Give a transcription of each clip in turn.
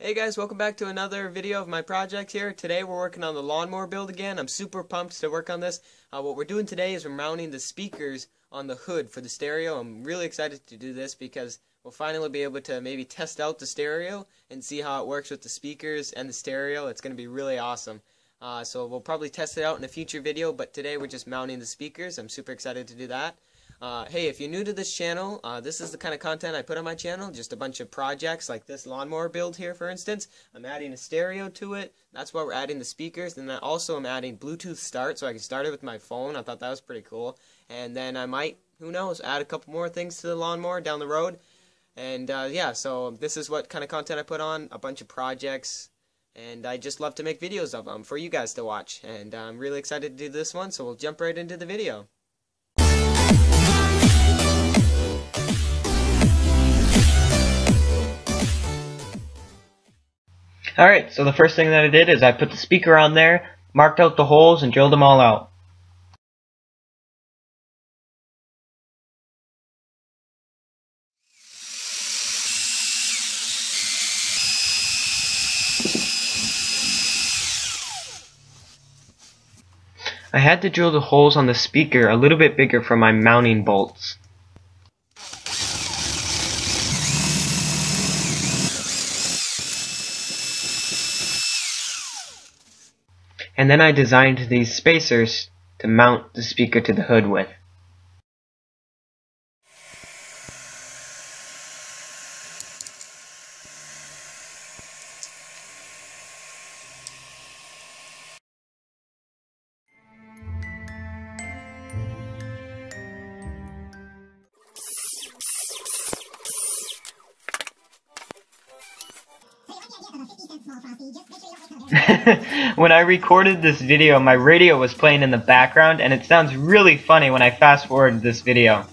Hey guys, welcome back to another video of my project here. Today we're working on the lawnmower build again. I'm super pumped to work on this. Uh, what we're doing today is we're mounting the speakers on the hood for the stereo. I'm really excited to do this because we'll finally be able to maybe test out the stereo and see how it works with the speakers and the stereo. It's going to be really awesome. Uh, so we'll probably test it out in a future video, but today we're just mounting the speakers. I'm super excited to do that. Uh, hey, if you're new to this channel, uh, this is the kind of content I put on my channel. Just a bunch of projects like this lawnmower build here, for instance. I'm adding a stereo to it. That's why we're adding the speakers. And then I also I'm adding Bluetooth start so I can start it with my phone. I thought that was pretty cool. And then I might, who knows, add a couple more things to the lawnmower down the road. And uh, yeah, so this is what kind of content I put on. A bunch of projects. And I just love to make videos of them for you guys to watch. And I'm really excited to do this one, so we'll jump right into the video. Alright, so the first thing that I did is I put the speaker on there, marked out the holes, and drilled them all out. I had to drill the holes on the speaker a little bit bigger for my mounting bolts. And then I designed these spacers to mount the speaker to the hood with. when I recorded this video, my radio was playing in the background, and it sounds really funny when I fast forward this video.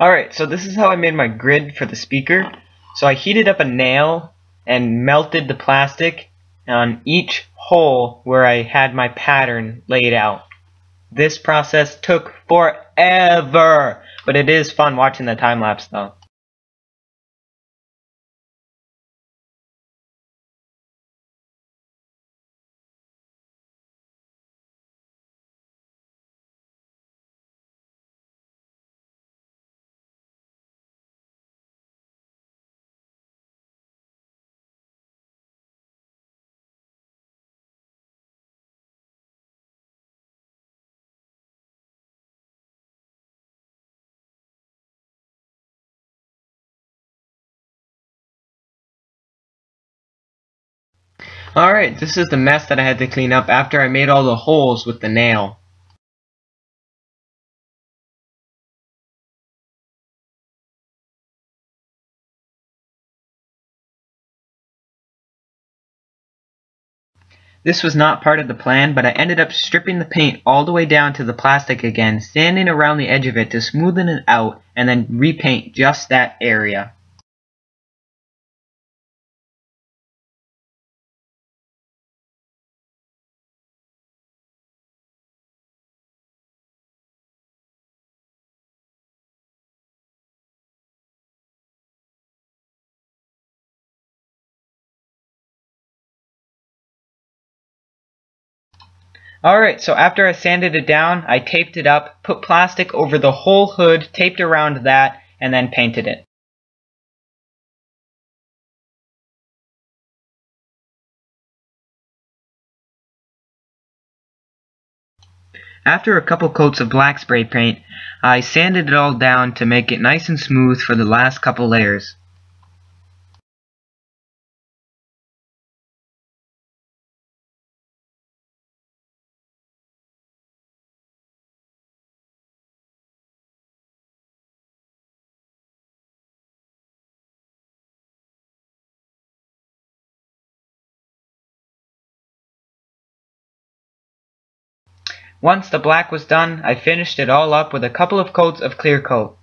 Alright, so this is how I made my grid for the speaker. So I heated up a nail and melted the plastic on each hole where I had my pattern laid out. This process took forever, but it is fun watching the time lapse though. Alright, this is the mess that I had to clean up after I made all the holes with the nail. This was not part of the plan, but I ended up stripping the paint all the way down to the plastic again, sanding around the edge of it to smoothen it out, and then repaint just that area. Alright, so after I sanded it down, I taped it up, put plastic over the whole hood, taped around that, and then painted it. After a couple coats of black spray paint, I sanded it all down to make it nice and smooth for the last couple layers. Once the black was done, I finished it all up with a couple of coats of clear coat.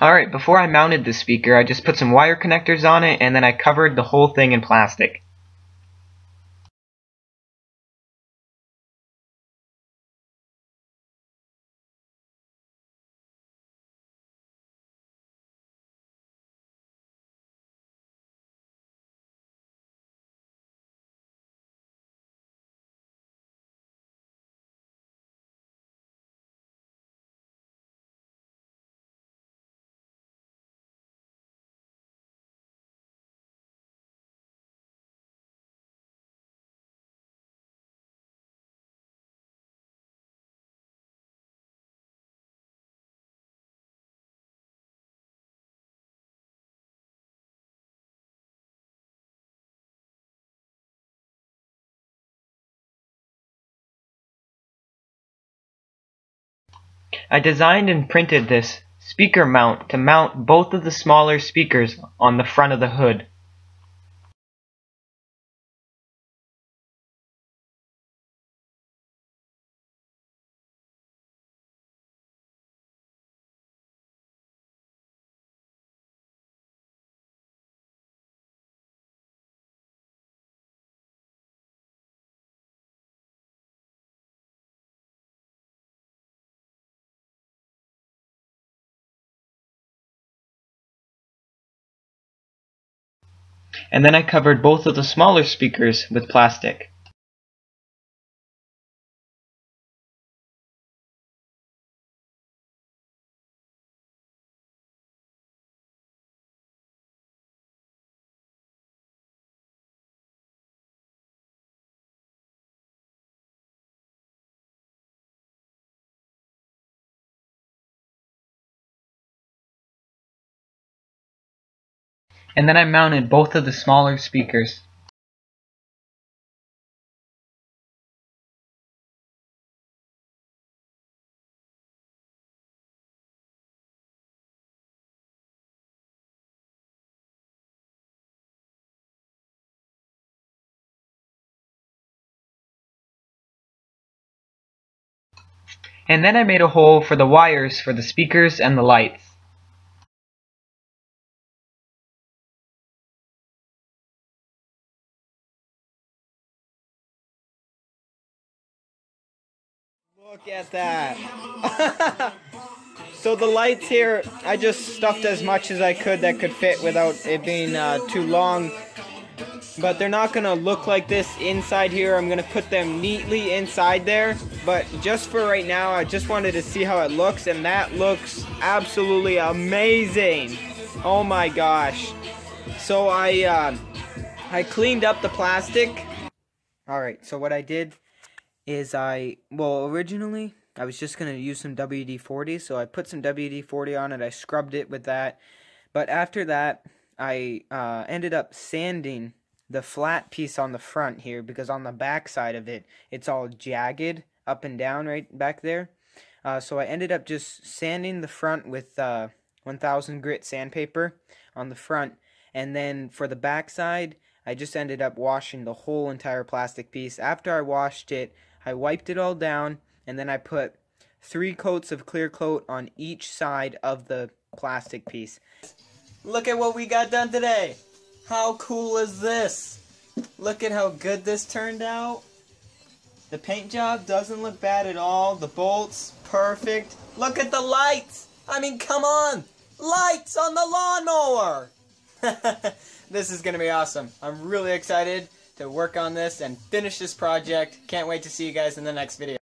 Alright, before I mounted the speaker, I just put some wire connectors on it and then I covered the whole thing in plastic. I designed and printed this speaker mount to mount both of the smaller speakers on the front of the hood. And then I covered both of the smaller speakers with plastic. And then I mounted both of the smaller speakers. And then I made a hole for the wires for the speakers and the lights. Look at that. so the lights here, I just stuffed as much as I could that could fit without it being uh, too long. But they're not going to look like this inside here. I'm going to put them neatly inside there. But just for right now, I just wanted to see how it looks. And that looks absolutely amazing. Oh my gosh. So I, uh, I cleaned up the plastic. Alright, so what I did is I, well, originally I was just going to use some WD-40, so I put some WD-40 on it, I scrubbed it with that, but after that, I uh, ended up sanding the flat piece on the front here, because on the back side of it, it's all jagged up and down right back there, uh, so I ended up just sanding the front with uh, 1000 grit sandpaper on the front, and then for the back side, I just ended up washing the whole entire plastic piece. After I washed it, I wiped it all down, and then I put three coats of clear coat on each side of the plastic piece. Look at what we got done today. How cool is this? Look at how good this turned out. The paint job doesn't look bad at all. The bolts, perfect. Look at the lights. I mean, come on. Lights on the lawnmower. this is to be awesome. I'm really excited to work on this and finish this project. Can't wait to see you guys in the next video.